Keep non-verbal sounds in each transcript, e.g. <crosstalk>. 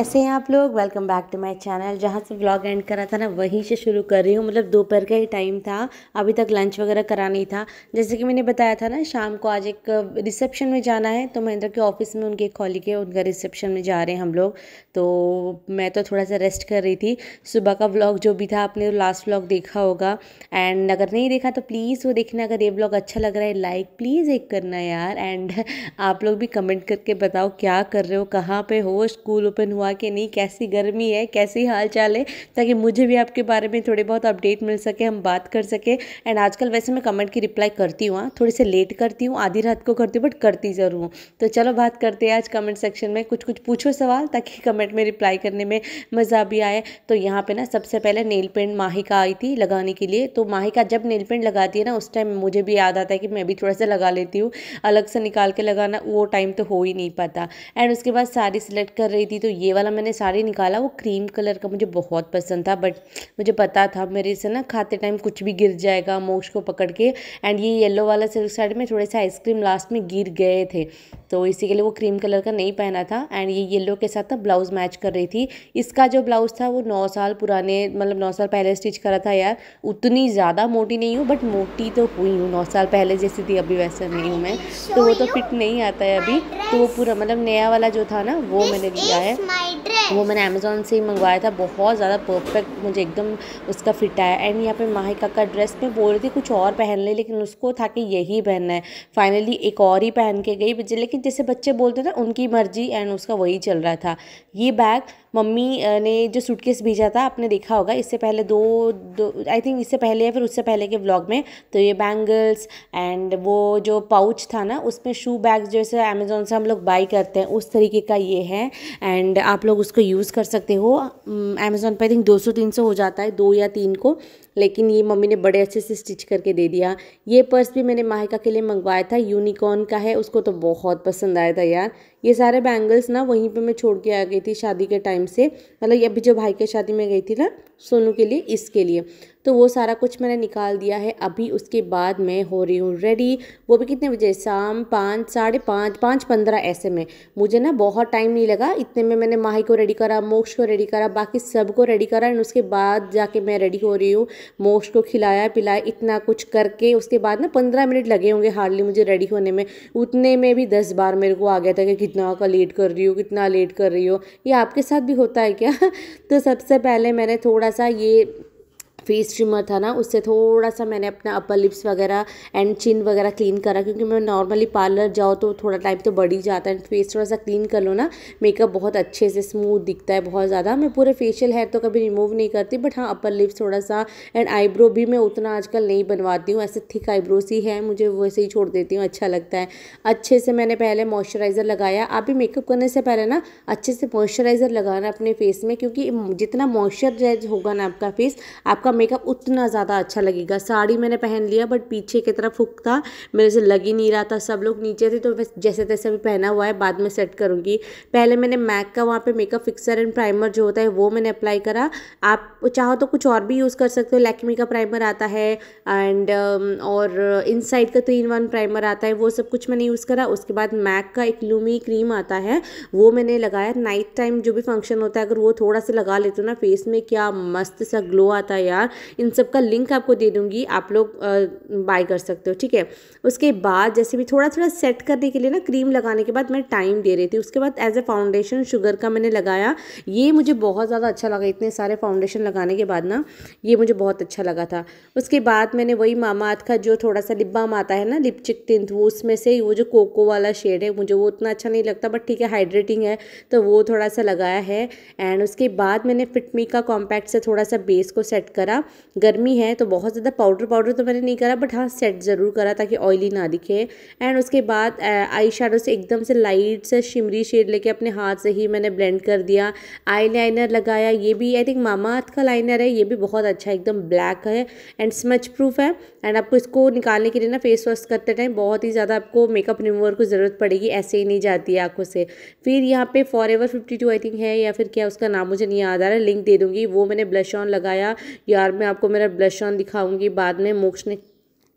कैसे हैं आप लोग? Welcome back to my channel जहाँ से व्लॉग एंड करा था ना, वहीं से शुरू कर रही हूँ। मतलब दोपहर का ही टाइम था। अभी तक लंच वगैरह करा नहीं था। जैसे कि मैंने बताया था ना, शाम को आज एक रिसेप्शन में जाना है। तो महेंद्र के ऑफ़िस में उनके कॉलिग है। उनका रिसेप्शन में जा रहे हैं हम लोग। तो मैं तो थोड़ा सा रेस्ट कर रही थी। सुबह का व्लॉग जो भी था, आपने लास्ट व्लॉग देखा होगा। एंड अगर नहीं देखा तो प्लीज़ वो देखना। अगर ये व्लॉग अच्छा लग रहा है लाइक प्लीज़ एक करना यार। एंड <laughs> आप लोग भी कमेंट करके बताओ, क्या कर रहे हो? कहाँ पर हो? स्कूल ओपन हुआ कि नहीं कैसी गर्मी है कैसी हाल चाल है? ताकि मुझे भी आपके बारे में थोड़े बहुत अपडेट मिल सके हम बात कर सके। एंड आजकल वैसे मैं कमेंट की रिप्लाई करती हूँ हाँ, थोड़ी से लेट करती हूँ आधी रात को करती हूँ बट करती ज़रूर हूँ। तो चलो बात करते हैं आज कमेंट सेक्शन में। कुछ कुछ पूछो सवाल ताकि कमेंट में रिप्लाई करने में मज़ा भी आए। तो यहाँ पर ना सबसे पहले नेल पेंट माहिका आई थी लगाने के लिए। तो माहिका जब नेल पेंट लगाती है ना उस टाइम मुझे भी याद आता है कि मैं भी थोड़ा सा लगा लेती हूँ। अलग से निकाल के लगाना वो टाइम तो हो ही नहीं पाता। एंड उसके बाद साड़ी सिलेक्ट कर रही थी तो ये वाला मैंने साड़ी निकाला, वो क्रीम कलर का मुझे बहुत पसंद था बट मुझे पता था मेरे से ना खाते टाइम कुछ भी गिर जाएगा मोश को पकड़ के एंड ये येलो वाला सिल्क साड़ी में थोड़े से आइसक्रीम लास्ट में गिर गए थे। तो इसी के लिए वो क्रीम कलर का नहीं पहना था एंड ये येलो के साथ ना ब्लाउज़ मैच कर रही थी। इसका जो ब्लाउज़ था वो नौ साल पुराने मतलब नौ साल पहले स्टिच करा था यार, उतनी ज़्यादा मोटी नहीं हूँ बट मोटी तो हुई हूँ, नौ साल पहले जैसी थी, अभी वैसा नहीं हूँ मैं। तो वो तो फिट नहीं आता है अभी तो वो पूरा मतलब नया वाला जो था ना, वो मैंने लिया है। वो मैंने अमेज़ोन से ही मंगवाया था, बहुत ज़्यादा परफेक्ट मुझे एकदम उसका फिट आया। एंड यहाँ पे माहिका का ड्रेस में बोल रही थी कुछ और पहन ले, लेकिन उसको था कि यही पहनना है। फाइनली एक और ही पहन के गई, लेकिन जैसे बच्चे बोलते थे उनकी मर्ज़ी एंड उसका वही चल रहा था। ये बैग मम्मी ने जो सूटकेस भेजा था, आपने देखा होगा, इससे पहले दो दो आई थिंक इससे पहले या फिर उससे पहले के व्लॉग में तो ये बैंगल्स एंड वो जो पाउच था ना, उसमें शू बैग जैसे अमेज़ोन से हम लोग बाई करते हैं, उस तरीके का ये है। एंड आप लोग उसको यूज़ कर सकते हो। अमेज़ोन पर आई थिंक दो सौ, तीन सौ हो जाता है, दो या तीन को। लेकिन ये मम्मी ने बड़े अच्छे से स्टिच करके दे दिया। ये पर्स भी मैंने माहिका के लिए मंगवाया था, यूनिकॉर्न का है, उसको तो बहुत पसंद आया था यार। ये सारे बैंगल्स ना वहीं पे मैं छोड़ के आ गई थी शादी के टाइम से मतलब ये अभी जो भाई के शादी में गई थी ना, सोनू के लिए, इसके लिए। तो वो सारा कुछ मैंने निकाल दिया है। अभी उसके बाद मैं हो रही हूँ रेडी वो भी कितने बजे? शाम पाँच, साढ़े पाँच पाँच पंद्रह ऐसे में। मुझे ना बहुत टाइम नहीं लगा। इतने में मैंने माही को रेडी करा, मोक्ष को रेडी करा, बाकी सबको रेडी करा। एंड उसके बाद जाके मैं रेडी हो रही हूँ। मोक्ष को खिलाया, पिलाया, इतना कुछ करके उसके बाद ना पंद्रह मिनट लगे होंगे हार्डली मुझे रेडी होने में। उतने में भी दस बार मेरे को आ गया था कि कितना का लेट कर रही हो, कितना लेट कर रही हो। ये आपके साथ भी होता है क्या? <laughs> तो सबसे पहले मैंने थोड़ा सा ये फेस ट्रिमर था ना, उससे थोड़ा सा मैंने अपना अपर लिप्स वगैरह एंड चिन वगैरह क्लीन करा, क्योंकि मैं नॉर्मली पार्लर जाओ तो थोड़ा टाइम तो बढ़ ही जाता है। फेस थोड़ा सा क्लीन कर लो ना मेकअप बहुत अच्छे से स्मूथ दिखता है बहुत ज़्यादा। मैं पूरे फेशियल हेयर तो कभी रिमूव नहीं करती बट हाँ अपर लिप्स थोड़ा सा एंड आईब्रो भी मैं उतना आजकल नहीं बनवाती हूँ। ऐसे थिक आईब्रोज ही है, मुझे वैसे ही छोड़ देती हूँ अच्छा लगता है। अच्छे से मैंने पहले मॉइस्चराइज़र लगाया। आप भी मेकअप करने से पहले ना, अच्छे से मॉइस्चराइज़र लगाना अपने फेस में, क्योंकि जितना मॉइस्चराइज होगा ना आपका फेस आपका मेकअप उतना ज़्यादा अच्छा लगेगा। साड़ी मैंने पहन लिया बट पीछे की तरफ़ हुक था मेरे से लग ही नहीं रहा था। सब लोग नीचे थे तो जैसे तैसे भी पहना हुआ है बाद में सेट करूँगी। पहले मैंने मैक का वहाँ पर मेकअप फिक्सर एंड प्राइमर जो होता है वो मैंने अप्लाई करा। आप चाहो तो कुछ और भी यूज़ कर सकते हो। लैक्मी का प्राइमर आता है एंड um, और इनसाइड का थ्री इन वन प्राइमर आता है वो सब कुछ मैंने यूज़ करा। उसके बाद मैक का एक लूमी क्रीम आता है वो मैंने लगाया। नाइट टाइम जो भी फ़ंक्शन होता है अगर वो थोड़ा सा लगा लेते हो ना फेस में क्या मस्त सा ग्लो आता है यार। इन सब का लिंक आपको दे दूँगी, आप लोग बाय कर सकते हो, ठीक है? उसके बाद जैसे भी थोड़ा थोड़ा सेट करने के लिए ना क्रीम लगाने के बाद मैं टाइम दे रही थी। उसके बाद एज ए फाउंडेशन शुगर का मैंने लगाया। ये मुझे बहुत ज़्यादा अच्छा लगा, इतने सारे फाउंडेशन लगाने के बाद ना, ये मुझे बहुत अच्छा लगा था। उसके बाद मैंने वही मामा का जो थोड़ा सा लिप बाम आता है ना लिपचिक टिंट वो उसमें से वो जो कोको वाला शेड है, मुझे वो उतना अच्छा नहीं लगता बट ठीक है हाइड्रेटिंग है तो वो थोड़ा सा लगाया है। एंड उसके बाद मैंने फिटमी का कॉम्पैक्ट से थोड़ा सा बेस को सेट करा गर्मी गर्मी है तो बहुत ज़्यादा पाउडर पाउडर तो मैंने नहीं करा बट हाँ सेट ज़रूर करा ताकि ऑयली ना दिखे। एंड उसके बाद आई शेडो से एकदम से लाइट से शिमरी शेड लेके अपने हाथ से ही मैंने ब्लेंड कर दिया। आई लगाया, ये भी आई थिंक मामा अर्थ का लाइनर है, ये भी बहुत अच्छा एकदम ब्लैक है एंड स्मच प्रूफ है। एंड आपको इसको निकालने के लिए ना फेस वॉश करते टाइम बहुत ही ज़्यादा आपको मेकअप रिमूवर को ज़रूरत पड़ेगी, ऐसे ही नहीं जाती है आँखों से। फिर यहाँ पे forever fifty two I think है या फिर क्या उसका नाम मुझे नहीं याद आ रहा लिंक दे दूँगी, वो मैंने ब्लश ऑन लगाया। यार मैं आपको मेरा ब्लश ऑन दिखाऊँगी बाद में मोक्ष ने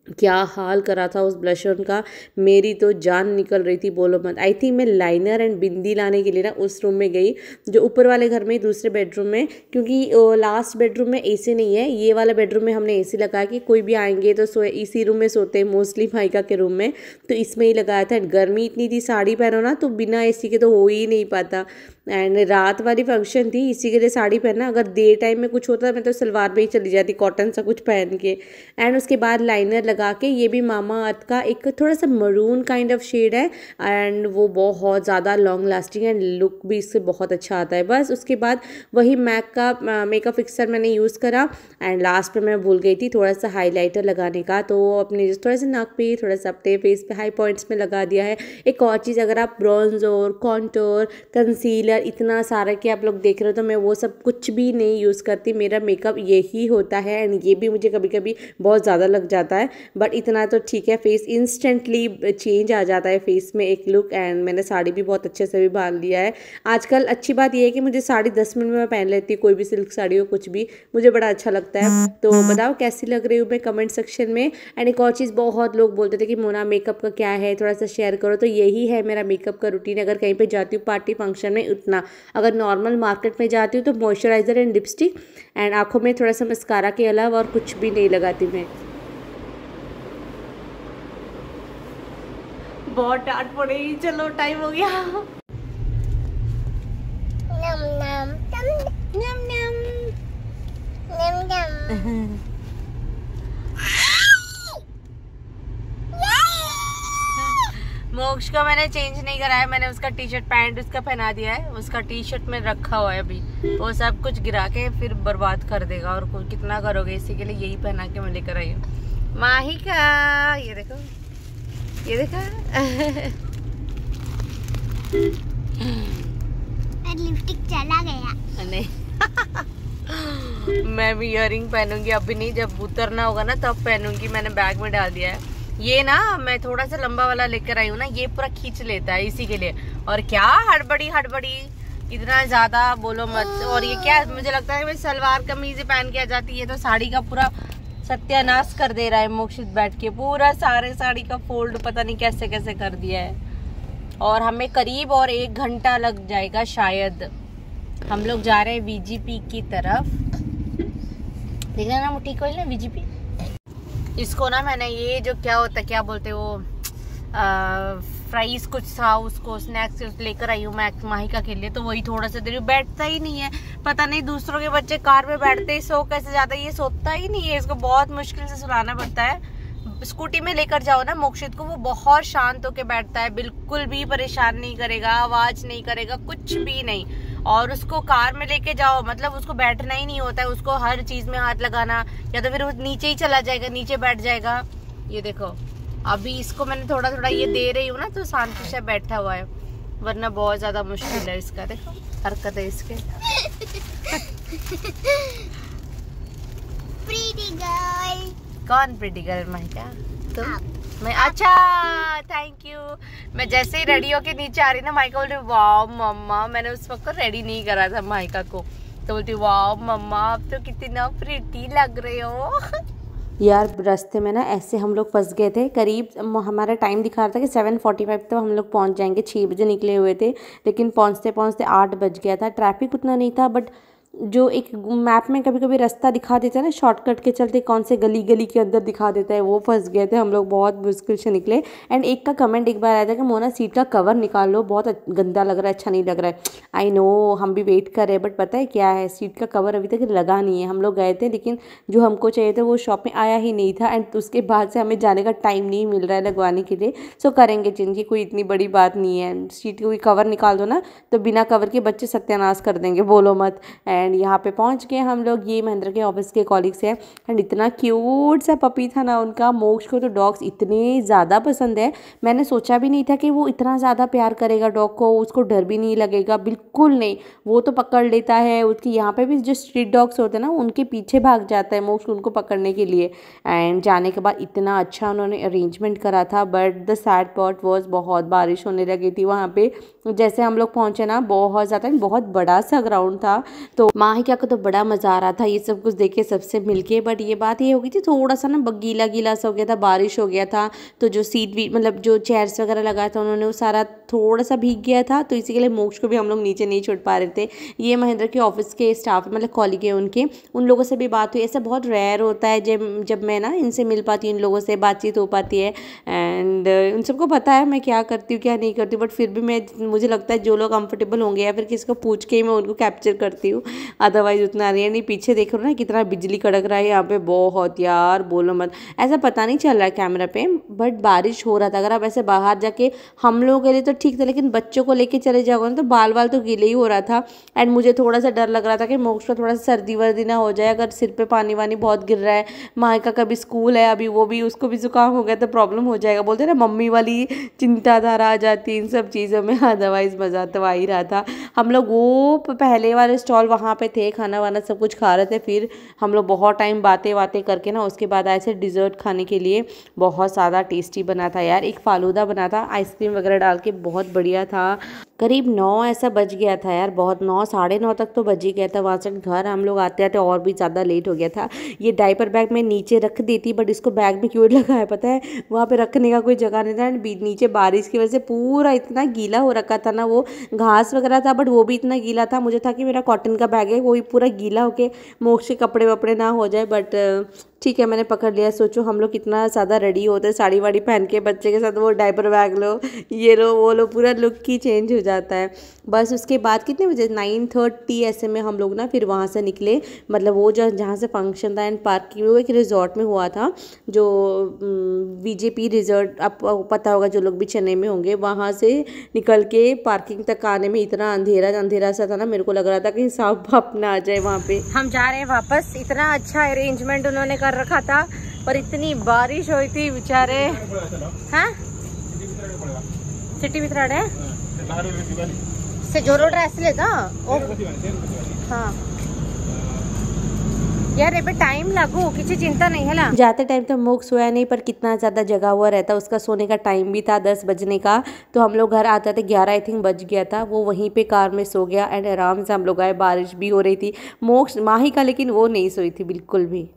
क्या हाल करा था उस ब्लशर का? मेरी तो जान निकल रही थी, बोलो मत। आई थिंक मैं लाइनर एंड बिंदी लाने के लिए ना उस रूम में गई, जो ऊपर वाले घर में दूसरे बेडरूम में, क्योंकि लास्ट बेडरूम में एसी नहीं है। ये वाला बेडरूम में हमने एसी लगाया कि कोई भी आएँगे तो सोए, इसी रूम में सोते हैं मोस्टली माइका के रूम में। तो इसमें ही लगाया था। गर्मी इतनी थी, साड़ी पहनो ना तो बिना एसी के तो हो ही नहीं पाता। एंड रात वाली फ़ंक्शन थी, इसी के लिए साड़ी पहनना। अगर डे टाइम में कुछ होता, मैं तो सलवार में ही चली जाती कॉटन सा कुछ पहन के। एंड उसके बाद लाइनर लगा के ये भी मामा अर्थ का एक थोड़ा सा मरून काइंड ऑफ़ शेड है एंड वो बहुत ज़्यादा लॉन्ग लास्टिंग एंड लुक भी इससे बहुत अच्छा आता है। बस उसके बाद वही मैक का मेकअप फिक्सर मैंने यूज़ करा एंड लास्ट में मैं भूल गई थी थोड़ा सा हाईलाइटर लगाने का तो अपने थोड़ा सा नाक पे, थोड़ा सा अपने फेस पे हाई पॉइंट्स में लगा दिया है। एक और चीज़, अगर आप ब्रॉन्जोर कॉन्टोर कंसीलर इतना सारा कि आप लोग देख रहे हो तो मैं वो सब कुछ भी नहीं यूज़ करती। मेरा मेकअप यही होता है एंड ये भी मुझे कभी कभी बहुत ज़्यादा लग जाता है। बट इतना तो ठीक है फेस इंस्टेंटली चेंज आ जाता है फेस में एक लुक एंड मैंने साड़ी भी बहुत अच्छे से भी बाँध लिया है। आजकल अच्छी बात यह है कि मुझे साड़ी दस मिनट में मैं पहन लेती हूँ कोई भी सिल्क साड़ी हो कुछ भी मुझे बड़ा अच्छा लगता है। तो बताओ कैसी लग रही हूँ मैं कमेंट सेक्शन में? एंड एक और चीज़ बहुत लोग बोलते थे कि मोना मेकअप का क्या है थोड़ा सा शेयर करो। तो यही है मेरा मेकअप का रूटीन अगर कहीं पर जाती हूँ पार्टी फ़ंक्शन में उतना। अगर नॉर्मल मार्केट में जाती हूँ तो मॉइस्चराइज़र एंड लिपस्टिक एंड आँखों में थोड़ा सा मस्कारा के अलावा और कुछ भी नहीं लगाती मैं। बहुत डांट पड़ेगी चलो टाइम हो गया। नम नम नम। नम नम। नम <laughs> मोक्ष का मैंने चेंज नहीं कराया मैंने उसका टी शर्ट पैंट उसका पहना दिया है। उसका टी शर्ट में रखा हुआ है अभी। वो सब कुछ गिरा के फिर बर्बाद कर देगा और कितना करोगे? इसी के लिए यही पहना के मैं लेकर आई हूँ। माही का ये देखो। ये देखो? लिपस्टिक चला गया। नहीं मैं भी इयर पहनूँगी अभी नहीं जब उतरना होगा ना तब पहनूँगी मैंने बैग में डाल दिया है। ये ना मैं थोड़ा सा लंबा वाला लेकर आई हूँ ना ये पूरा खींच लेता है इसी के लिए। और क्या हड़बड़ी हड़बड़ी। इतना ज़्यादा बोलो मत। और ये क्या मुझे लगता है मैं सलवार कमीज पहन के आ जाती है तो साड़ी का पूरा सत्यानाश कर दे रहा है मोक्षित बैठ के। पूरा सारे साड़ी का फोल्ड पता नहीं कैसे कैसे कर दिया है। और हमें करीब और एक घंटा लग जाएगा शायद। हम लोग जा रहे हैं वीजीपी की तरफ़। देख ना मुठी को ना वीजीपी इसको ना मैंने ये जो क्या होता क्या बोलते वो फ्राइज कुछ था, उसको स्नैक्स लेकर आई हूँ मैं माहिका के लिए तो वही थोड़ा सा देर बैठता ही नहीं है। पता नहीं दूसरों के बच्चे कार में बैठते ही सो कैसे जाता है, ये सोता ही नहीं है, इसको बहुत मुश्किल से सुलाना पड़ता है। स्कूटी में लेकर जाओ ना, मोक्षित को वो बहुत शांत होके बैठता है, बिल्कुल भी परेशान नहीं करेगा, आवाज़ नहीं करेगा, कुछ भी नहीं। और उसको कार में लेके जाओ मतलब उसको बैठना ही नहीं होता है, उसको हर चीज़ में हाथ लगाना, या तो फिर वो नीचे ही चला जाएगा, नीचे बैठ जाएगा। ये देखो। अभी इसको मैंने थोड़ा थोड़ा ये दे रही हूँ ना तो शांति से बैठा हुआ है वरना बहुत ज़्यादा मुश्किल है इसका देखो हरकत है इसके। <laughs> कौन प्रीटी गर्ल महिका? तुम मैं अच्छा थैंक यू मैं जैसे ही रेडी होके नीचे आ रही ना माइका बोलती वाह मम्मा मैंने उस वक्त रेडी नहीं करा था माइका को। तो बोलती वाह मम्मा आप तो कितना प्रिटी लग रहे हो। <laughs> यार, रास्ते में ना ऐसे हम लोग फंस गए थे। करीब हमारा टाइम दिखा रहा था कि सेवन फोर्टी फाइव तो हम लोग पहुँच जाएँगे। छः बजे निकले हुए थे, लेकिन पहुँचते पहुँचते आठ बज गया था। ट्रैफ़िक उतना नहीं था बट जो एक मैप में कभी कभी रास्ता दिखा देता है ना शॉर्टकट के चलते कौन से गली गली के अंदर दिखा देता है, वो फंस गए थे, हम लोग बहुत मुश्किल से निकले। एंड एक का कमेंट एक बार आया था कि, मोना सीट का कवर निकाल लो, बहुत गंदा लग रहा है अच्छा नहीं लग रहा है। आई नो हम भी वेट कर रहे हैं बट पता है क्या है सीट का कवर अभी तक लगा नहीं है। हम लोग गए थे, लेकिन जो हमको चाहिए था, वो शॉप में आया ही नहीं था। एंड उसके बाद से हमें जाने का टाइम नहीं मिल रहा है लगवाने के लिए। सो करेंगे जिनकी कोई इतनी बड़ी बात नहीं है। सीट कोई कवर निकाल दो ना तो बिना कवर के बच्चे सत्यानाश कर देंगे, बोलो मत। एंड यहाँ पे पहुँच गए हम लोग। ये महेंद्र के ऑफ़िस के कॉलिग्स हैं। एंड इतना क्यूट सा पपी था ना उनका। मोक्ष को तो डॉग्स इतने ज़्यादा पसंद है। मैंने सोचा भी नहीं था कि वो इतना ज़्यादा प्यार करेगा डॉग को। उसको डर भी नहीं लगेगा। बिल्कुल नहीं। वो तो पकड़ लेता है। उसकी यहाँ पे भी जो स्ट्रीट डॉग्स होते हैं ना, उनके पीछे भाग जाता है मोक्ष उनको पकड़ने के लिए। एंड जाने के बाद इतना अच्छा उन्होंने अरेंजमेंट करा था। But the sad part was बहुत बारिश होने लगी थी वहाँ पे। जैसे हम लोग पहुँचे ना, बहुत ज़्यादा बहुत बड़ा सा ग्राउंड था। तो माहिका को तो बड़ा मज़ा आ रहा था। ये सब कुछ देखे सबसे मिलके बट ये बात ये हो गई थी थोड़ा सा ना गीला गीला सा हो गया था, बारिश हो गया था तो जो सीट भी मतलब जो चेयर्स वगैरह लगाया था, उन्होंने वो सारा थोड़ा सा भीग गया था तो इसी के लिए मोक्ष को भी हम लोग नीचे नहीं छोड़ पा रहे थे। ये महेंद्र के ऑफ़िस के स्टाफ मतलब कॉलीग है उनके, उन लोगों से भी बात हुई। ऐसा बहुत रेयर होता है, जब जब मैं ना इनसे मिल पाती हूँ, इन लोगों से बातचीत हो पाती है एंड उन सबको पता है मैं क्या करती हूँ, क्या नहीं करती बट फिर भी मैं, मुझे लगता है जो लोग कंफर्टेबल होंगे या फिर किसी को पूछ के ही मैं उनको कैप्चर करती हूँ। अदरवाइज़ उतना नहीं है पीछे देख रहा ना, कितना बिजली कड़क रहा है यहाँ पे। बहुत यार, बोलो मत। ऐसा पता नहीं चल रहा है कैमरा पे बट बारिश हो रहा था। अगर आप ऐसे बाहर जाके, हम लोगों के लिए तो ठीक था, लेकिन बच्चों को लेके चले जाओगे ना तो बाल बाल तो गीले ही हो रहा था। एंड मुझे थोड़ा सा डर लग रहा था कि मोक्ष का थोड़ा सा सर्दी वर्दी ना हो जाए। अगर सिर पर पानी वानी बहुत गिर रहा है, माँ का कभी स्कूल है, अभी वो भी, उसको भी जुकाम हो गया तो प्रॉब्लम हो जाएगा। बोलते ना, मम्मी वाली चिंताधारा आ जाती इन सब चीज़ों में। <laughs> अदरवाइज़ मज़ा तो आ ही रहा था। हम लोग वो पहले वाले स्टॉल वहाँ पे थे खाना वाना सब कुछ खा रहे थे, फिर हम लोग बहुत टाइम बातें बातें करके ना, उसके बाद आए थे डिज़र्ट खाने के लिए। बहुत ज़्यादा टेस्टी बना था यार, एक फालूदा बना था आइसक्रीम वगैरह डाल के बहुत बढ़िया था। करीब नौ ऐसा बज गया था यार, बहुत नौ, साढ़े नौ तक तो बज ही गया था, वहाँ से घर हम लोग आते आते और भी ज़्यादा लेट हो गया था। ये डाइपर बैग मैं नीचे रख देती बट इसको बैग में क्यों <laughs> लगा है पता है? वहाँ पे रखने का कोई जगह नहीं था नीचे बारिश की वजह से पूरा इतना गीला हो रखा था ना, वो घास वगैरह था बट वो भी इतना गीला था, मुझे था कि मेरा कॉटन का बैग है वो भी पूरा गीला होके मोक्ष के कपड़े वपड़े ना हो जाए बट ठीक है, मैंने पकड़ लिया। सोचो, हम लोग कितना ज़्यादा रेडी होते हैं, साड़ी वाड़ी पहन के, बच्चे के साथ वो डाइपर बैग लो, ये लो, वो लो, पूरा लुक ही चेंज हो जाता है। बस उसके बाद कितने बजे? नाइन थर्टी ऐसे में हम लोग ना फिर वहाँ से निकले। मतलब वो जो जहाँ से फ़ंक्शन था एंड पार्क की, वो एक रिजॉर्ट में हुआ था, जो बीजेपी रिजॉर्ट आपको पता होगा, जो लोग भी चेन्नई में होंगे, वहाँ से निकल के पार्किंग तक आने में इतना अंधेरा अंधेरा सा था ना, मेरे को लग रहा था कि साफ़ अपना आ जाए वहाँ पे। हम जा रहे हैं वापस। इतना अच्छा अरेंजमेंट उन्होंने कर रखा था, पर इतनी बारिश हुई थी बेचारे। हाँ? सिटी भितर आड़े से जोरो ड्रेस लेता हाँ। यार टाइम लगो, किसी चिंता नहीं, है ना? जाते टाइम तो मुख सोया नहीं, पर कितना ज़्यादा जगा हुआ रहता, उसका सोने का टाइम भी था दस बजने का। तो हम लोग घर आते थे ग्यारह आई थिंक बज गया था। वो वहीं पे कार में सो गया एंड आराम से हम लोग आए, बारिश भी हो रही थी। मोक्ष, माही का लेकिन वो नहीं सोई थी, बिल्कुल भी।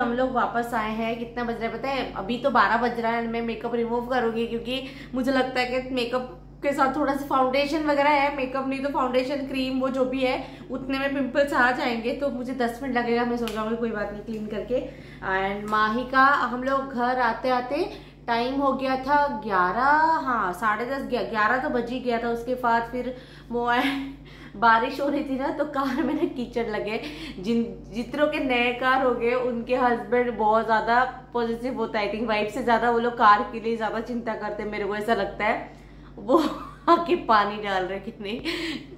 हम लोग वापस आए हैं। कितना बज रहा है पता है? अभी तो बारह बज रहा है मैं मेकअप रिमूव करूँगी क्योंकि मुझे लगता है कि मेकअप के साथ थोड़ा सा फाउंडेशन वगैरह है। मेकअप नहीं तो फाउंडेशन क्रीम वो जो भी है, उतने में पिंपल्स आ जाएँगे। तो मुझे दस मिनट लगेगा। मैं सोच रहा हूँ कोई बात नहीं क्लीन करके। एंड माही का हम लोग घर आते आते टाइम हो गया था ग्यारह हाँ साढ़े दस ग्यारह तो बज ही गया था। उसके बाद फिर मोबाइल बारिश हो रही थी ना तो कार में ना कीचड़ लगे। जिन, जितनों के नए कार हो गए, उनके हस्बैंड बहुत ज़्यादा पॉजिटिव होता है। आई थिंक वाइफ से ज़्यादा वो लोग कार के लिए ज़्यादा चिंता करते हैं, मेरे को ऐसा लगता है। वो <laughs> आके पानी डाल रहे कि नहीं,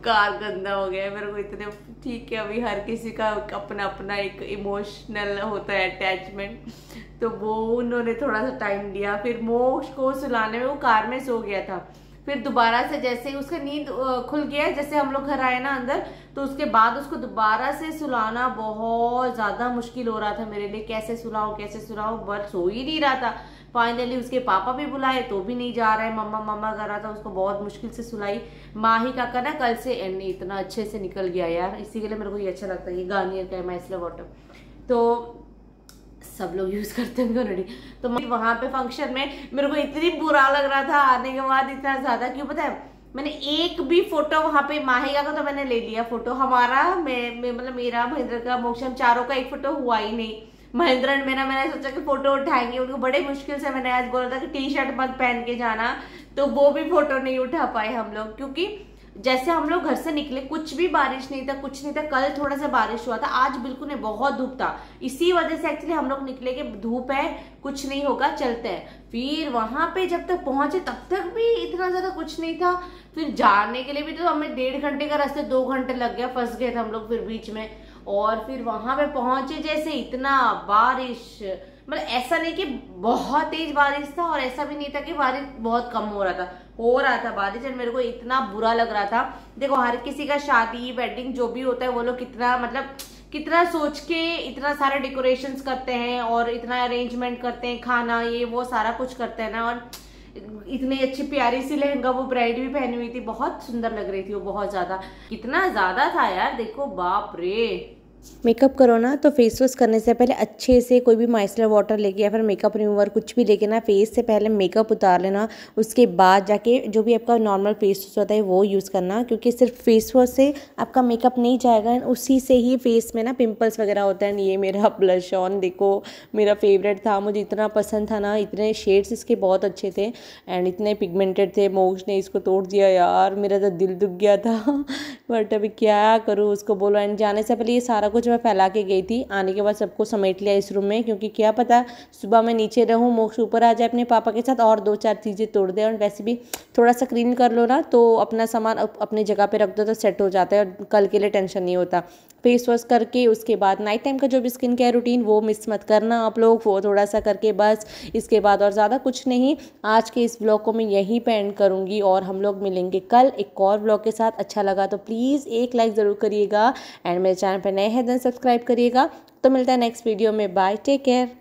कार गंदा हो गया मेरे को इतने, ठीक है, अभी हर किसी का अपना अपना एक इमोशनल होता है अटैचमेंट तो वो उन्होंने थोड़ा सा टाइम दिया। फिर मोक्ष को सुलाने में वो कार में सो गया था। फिर दोबारा से जैसे ही उसका नींद खुल गया, जैसे हम लोग घर आए ना अंदर तो उसके बाद उसको दोबारा से सुलाना बहुत ज़्यादा मुश्किल हो रहा था मेरे लिए। कैसे सुलाओ कैसे सुलाओ बट सो ही नहीं रहा था। फाइनली उसके पापा भी बुलाए तो भी नहीं जा रहे। मम्मा मम्मा कर रहा था उसको बहुत मुश्किल से सुलाई। माही का ना कल से इतना अच्छे से निकल गया यार। इसी के लिए मेरे को ये अच्छा लगता है ये गार्नियर का है माइसलर वाटर तो सब लोग यूज़ करते हैं ऑलरेडी तो मैं वहाँ पे फ़ंक्शन में मेरे को इतनी बुरा लग रहा था आने के बाद इतना ज़्यादा क्यों पता है मैंने एक भी फ़ोटो वहाँ पे माहिका का तो मैंने ले लिया फ़ोटो हमारा मैं, मैं मतलब मेरा महेंद्र का मोक्षम चारों का एक फ़ोटो हुआ ही नहीं। महेंद्र ने मेरा मैंने सोचा कि फ़ोटो उठाएँगे उनको बड़े मुश्किल से मैंने आज बोला था कि टी शर्ट मत पहन के जाना। तो वो भी फ़ोटो नहीं उठा पाए हम लोग क्योंकि जैसे हम लोग घर से निकले, कुछ भी बारिश नहीं था, कुछ नहीं था, कल थोड़ा सा बारिश हुआ था, आज बिल्कुल नहीं, बहुत धूप था। इसी वजह से एक्चुअली हम लोग निकले कि धूप है, कुछ नहीं होगा, चलते हैं। फिर वहाँ पे जब तक पहुँचे, तब तक भी इतना ज़्यादा कुछ नहीं था। फिर जाने के लिए भी तो हमें डेढ़ घंटे का रास्ते, दो घंटे लग गया, फंस गए थे हम लोग फिर बीच में। और फिर वहाँ पे पहुँचे जैसे इतना बारिश। मतलब ऐसा नहीं कि बहुत तेज बारिश था और ऐसा भी नहीं था कि बारिश बहुत कम हो रहा था। हो रहा था बारिश और मेरे को इतना बुरा लग रहा था। देखो, हर किसी का शादी वेडिंग जो भी होता है, वो लोग कितना मतलब कितना सोच के इतना सारा डेकोरेशन करते हैं और इतना अरेंजमेंट करते हैं, खाना, ये, वो, सारा कुछ करते हैं ना और इतनी अच्छी प्यारी सी लहंगा, वो ब्राइड भी पहनी हुई थी। बहुत सुंदर लग रही थी वो, बहुत ज़्यादा। कितना ज़्यादा था यार, देखो बाप रे। मेकअप करो ना तो फेस वॉश करने से पहले अच्छे से कोई भी माइसलर वाटर लेके या फिर मेकअप रिमूवर कुछ भी लेके ना फेस से पहले मेकअप उतार लेना, उसके बाद जाके जो भी आपका नॉर्मल फेस वॉश होता है वो यूज़ करना, क्योंकि सिर्फ़ फेस वॉश से आपका मेकअप नहीं जाएगा उसी से ही फेस में ना पिंपल्स वगैरह होता है। ये मेरा <laughs> ब्लश ऑन देखो, मेरा फेवरेट था, मुझे इतना पसंद था ना, इतने शेड्स इसके बहुत अच्छे थे एंड इतने पिगमेंटेड थे मोक्ष ने इसको तोड़ दिया यार, मेरा तो दिल दुख गया था। <laughs> बट अभी क्या करूँ उसको बोलो एंड जाने से पहले ये सारा सारा कुछ मैं फैला के गई थी, आने के बाद सबको समेट लिया इस रूम में, क्योंकि क्या पता सुबह मैं नीचे रहूँ, मोक्ष ऊपर आ जाए अपने पापा के साथ और दो चार चीज़ें तोड़ दे, और वैसे भी थोड़ा सा क्लीन कर लो ना तो अपना सामान अपनी जगह पर रख दो तो सेट हो जाता है, और कल के लिए टेंशन नहीं होता। फेस वॉश करके, उसके बाद नाइट टाइम का जो भी स्किन केयर रूटीन वो मिस मत करना आप लोग, वो थोड़ा सा करके बस। इसके बाद और ज़्यादा कुछ नहीं, आज के इस ब्लॉग को मैं यहीं पर एंड करूँगी और हम लोग मिलेंगे कल एक और ब्लॉग के साथ। अच्छा लगा तो प्लीज़ एक लाइक ज़रूर करिएगा। एंड मेरे चैनल पर नए हैं देन सब्सक्राइब करिएगा। तो मिलता है नेक्स्ट वीडियो में। Bye take care